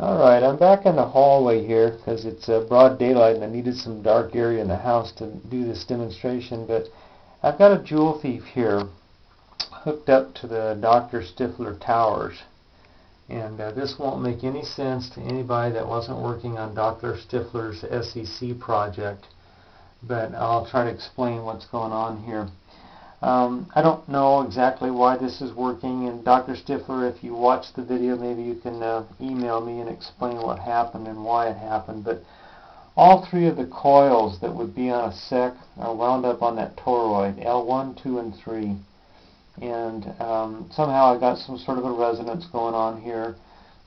Alright, I'm back in the hallway here because it's uh, broad daylight and I needed some dark area in the house to do this demonstration, but I've got a Joule Thief here hooked up to the Dr. Stiffler towers. And uh, this won't make any sense to anybody that wasn't working on Dr. Stiffler's SEC project, but I'll try to explain what's going on here. Um, I don't know exactly why this is working, and Dr. Stiffler, if you watch the video, maybe you can uh, email me and explain what happened and why it happened. But all three of the coils that would be on a SEC are wound up on that toroid, L1, 2, and 3. And um, somehow I got some sort of a resonance going on here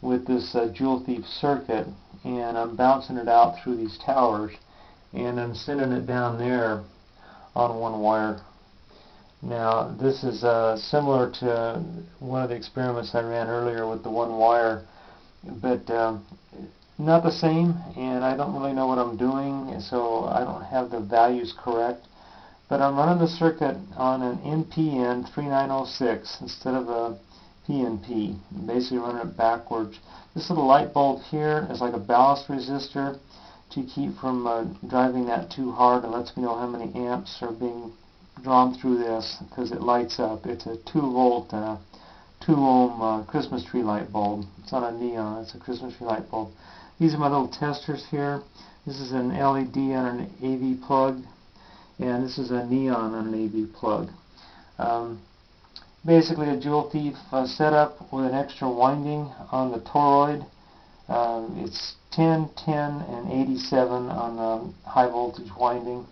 with this uh, Joule Thief circuit, and I'm bouncing it out through these towers, and I'm sending it down there on one wire now this is uh, similar to one of the experiments I ran earlier with the one wire, but um, not the same and I don't really know what I'm doing so I don't have the values correct. But I'm running the circuit on an NPN 3906 instead of a PNP. basically running it backwards. This little light bulb here is like a ballast resistor to keep from uh, driving that too hard and lets me know how many amps are being drawn through this because it lights up. It's a 2 volt, uh, 2 ohm uh, Christmas tree light bulb. It's not a neon, it's a Christmas tree light bulb. These are my little testers here. This is an LED on an AV plug, and this is a neon on an AV plug. Um, basically a Joule Thief uh, setup with an extra winding on the toroid. Um, it's 10, 10, and 87 on the high voltage winding.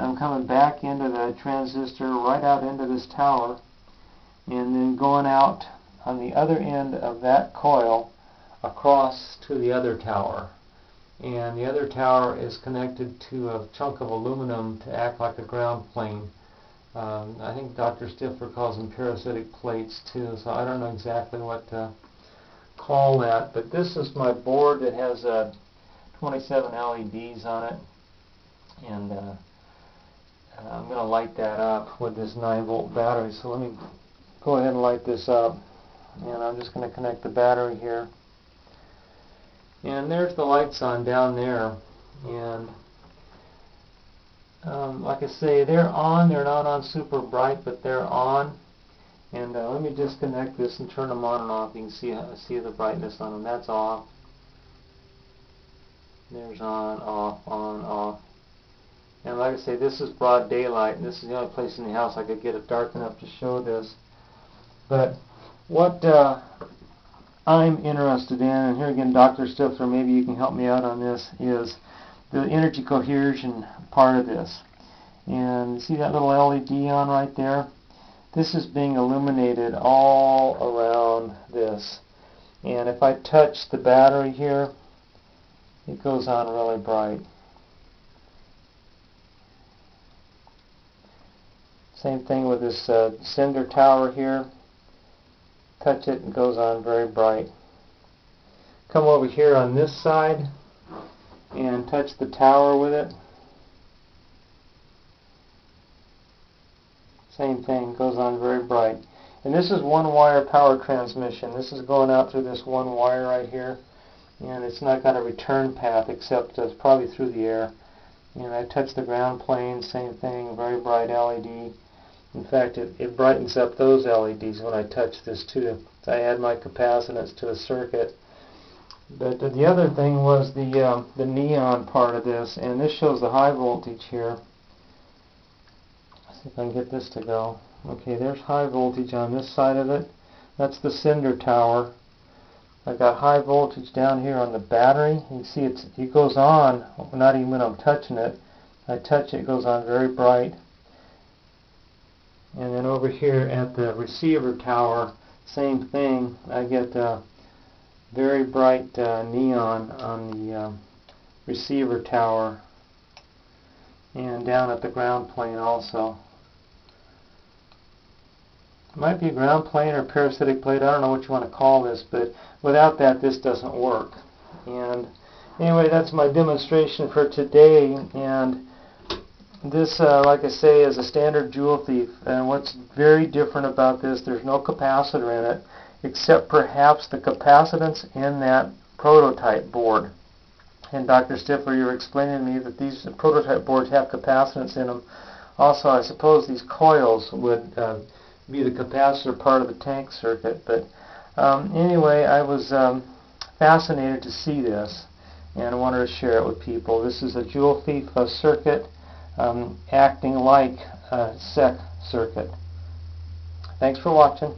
I'm coming back into the transistor right out into this tower and then going out on the other end of that coil across to the other tower and the other tower is connected to a chunk of aluminum to act like a ground plane. Um, I think Dr. Stiffler calls them parasitic plates too, so I don't know exactly what to call that, but this is my board that has uh, 27 LEDs on it, and uh, uh, I'm going to light that up with this 9 volt battery. So let me go ahead and light this up. And I'm just going to connect the battery here. And there's the lights on down there. And um, like I say, they're on. They're not on super bright, but they're on. And uh, let me disconnect this and turn them on and off. You can see see the brightness on them. That's off. There's on, off, on, off. And like I say, this is broad daylight, and this is the only place in the house I could get it dark enough to show this. But what uh, I'm interested in, and here again, Dr. Stiffler, maybe you can help me out on this, is the energy cohesion part of this. And see that little LED on right there? This is being illuminated all around this. And if I touch the battery here, it goes on really bright. Same thing with this uh, sender tower here. Touch it and goes on very bright. Come over here on this side and touch the tower with it. Same thing, goes on very bright. And this is one wire power transmission. This is going out through this one wire right here. And it's not got a return path except it's probably through the air. And I touch the ground plane, same thing, very bright LED. In fact, it, it brightens up those LEDs when I touch this too. I add my capacitance to a circuit. But the other thing was the um, the neon part of this, and this shows the high voltage here. Let's see if I can get this to go. Okay, there's high voltage on this side of it. That's the sender tower. I've got high voltage down here on the battery. You see it's, it goes on, not even when I'm touching it. I touch it, it goes on very bright. And then over here at the receiver tower, same thing. I get uh, very bright uh, neon on the uh, receiver tower and down at the ground plane also. It might be a ground plane or parasitic plate. I don't know what you want to call this, but without that, this doesn't work. And anyway, that's my demonstration for today. And this, uh, like I say, is a standard Joule Thief, and what's very different about this, there's no capacitor in it, except perhaps the capacitance in that prototype board. And Dr. Stiffler, you were explaining to me that these prototype boards have capacitance in them. Also, I suppose these coils would uh, be the capacitor part of the tank circuit. But um, anyway, I was um, fascinated to see this, and I wanted to share it with people. This is a Joule Thief uh, circuit um, acting like a SEC circuit. Thanks for watching.